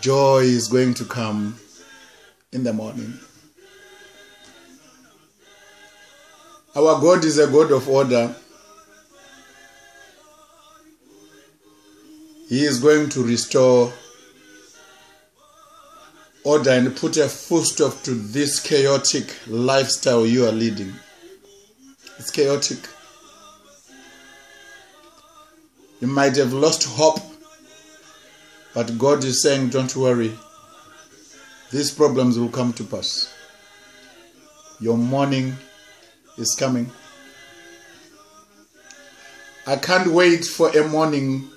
Joy is going to come in the morning. Our God is a God of order. He is going to restore order and put a full stop to this chaotic lifestyle you are leading. It's chaotic. You might have lost hope, but God is saying, Don't worry. These problems will come to pass. Your morning is coming. I can't wait for a morning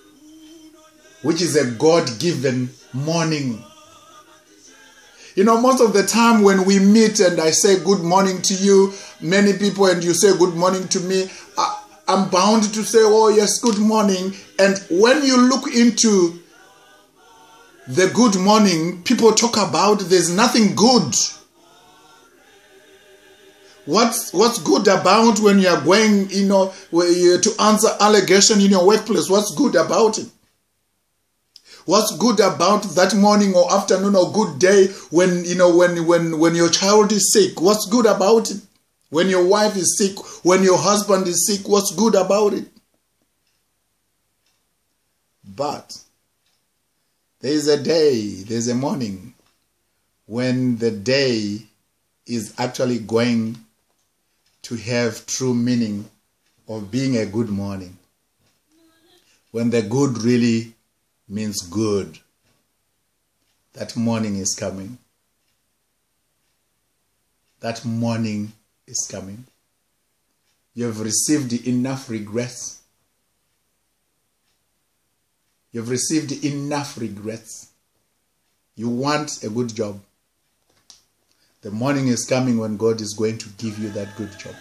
which is a God given morning. You know, most of the time when we meet and I say good morning to you, many people, and you say good morning to me, I, am bound to say, oh, yes, good morning. And when you look into the good morning, people talk about there's nothing good. What's what's good about when you are going, you know, to answer allegation in your workplace? What's good about it? What's good about that morning or afternoon or good day when you know when when when your child is sick? What's good about it? When your wife is sick, when your husband is sick, what's good about it? But there is a day, there's a morning when the day is actually going to have true meaning of being a good morning. When the good really means good. That morning is coming. That morning is coming. You have received enough regrets. You've received enough regrets. You want a good job. The morning is coming when God is going to give you that good job.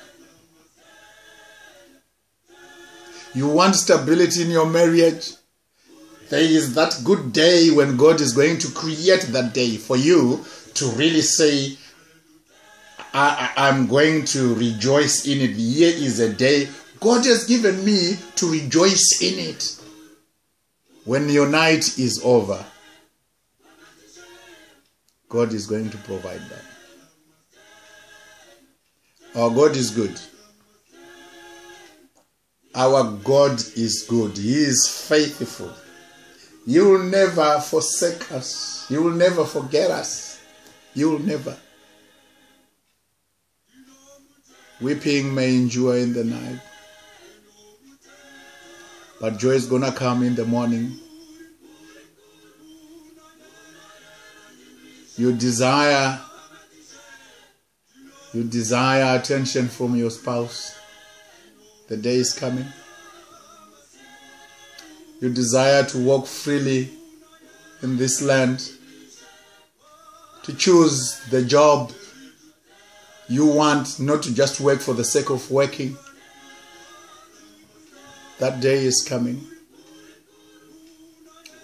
You want stability in your marriage. There is that good day when God is going to create that day for you to really say, I, am going to rejoice in it. Here is a day God has given me to rejoice in it. When your night is over, God is going to provide that. Our God is good. Our God is good. He is faithful. You will never forsake us. You will never forget us. You will never. Weeping may endure in the night, but joy is going to come in the morning. You desire you desire attention from your spouse. The day is coming. You desire to walk freely in this land, to choose the job you want, not to just work for the sake of working. That day is coming.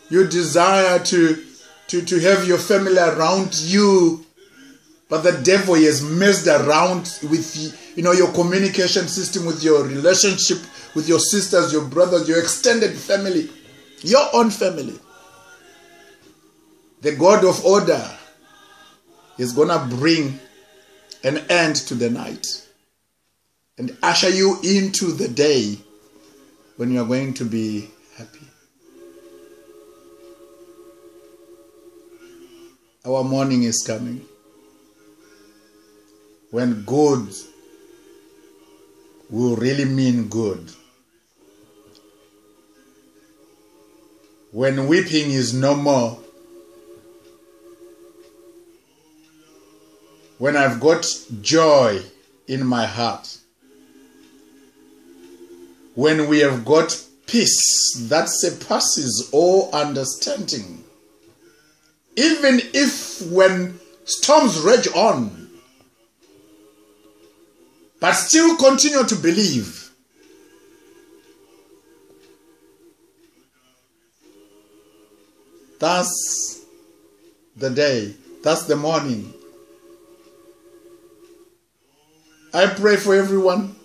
You desire to, to, to have your family around you, but the devil has messed around with you know your communication system, with your relationship with your sisters, your brothers, your extended family, your own family. The God of order is to bring an end to the night and usher you into the day when you are going to be happy. Our morning is coming when good will really mean good. when weeping is no more, when I've got joy in my heart, when we have got peace that surpasses all understanding, even if when storms rage on, but still continue to believe That's the day. That's the morning. I pray for everyone.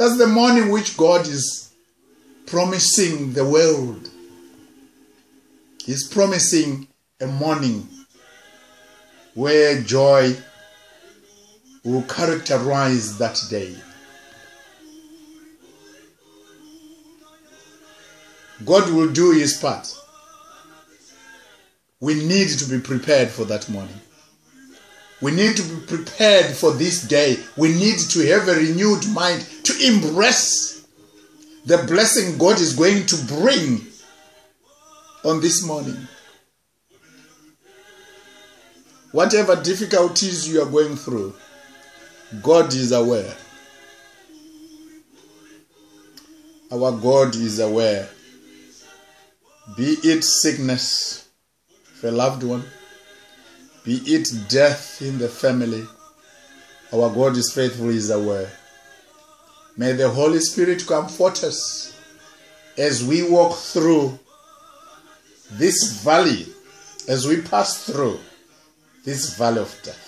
That's the morning which God is promising the world. He's promising a morning where joy will characterize that day. God will do his part. We need to be prepared for that morning. We need to be prepared for this day. We need to have a renewed mind to embrace the blessing God is going to bring on this morning. Whatever difficulties you are going through, God is aware. Our God is aware. Be it sickness for a loved one, be it death in the family, our God is faithful, is aware. May the Holy Spirit comfort us as we walk through this valley, as we pass through this valley of death.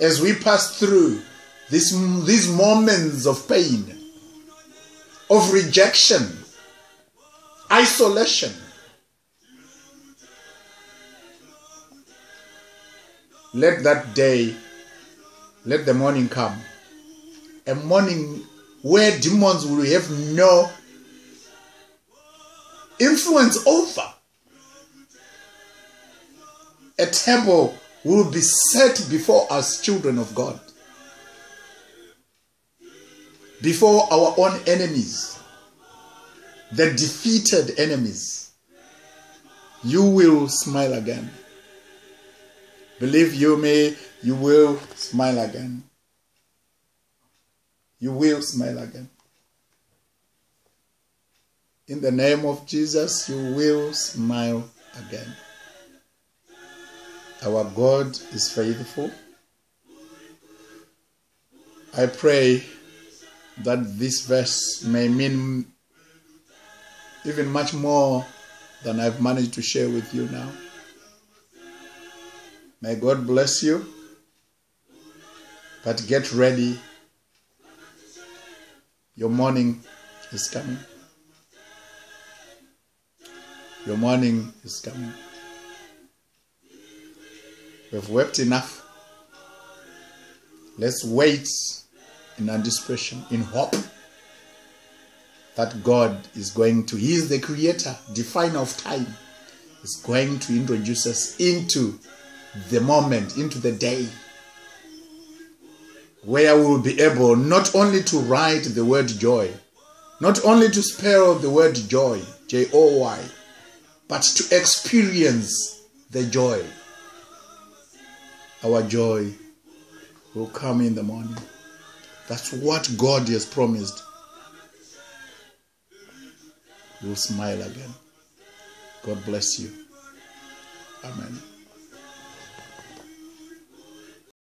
As we pass through this, these moments of pain, of rejection, isolation, let that day, let the morning come. A morning where demons will have no influence over. A table will be set before us, children of God, before our own enemies, the defeated enemies. You will smile again. Believe you me, you will smile again. You will smile again. In the name of Jesus, you will smile again. Our God is faithful. I pray that this verse may mean even much more than I've managed to share with you now. May God bless you. But get ready. Your morning is coming. Your morning is coming. We've wept enough. Let's wait in anticipation, in hope that God is going to, He is the creator, definer of time, is going to introduce us into the moment, into the day, where we will be able not only to write the word joy, not only to spell the word joy, J O Y, but to experience the joy. Our joy will come in the morning. That's what God has promised. You'll smile again. God bless you. Amen.